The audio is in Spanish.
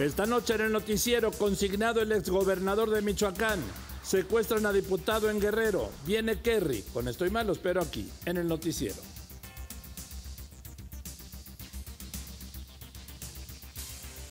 Esta noche en el noticiero, consignado el exgobernador de Michoacán. Secuestran a diputado en Guerrero. Viene Kerry. Con estoy malo, espero aquí, en el noticiero.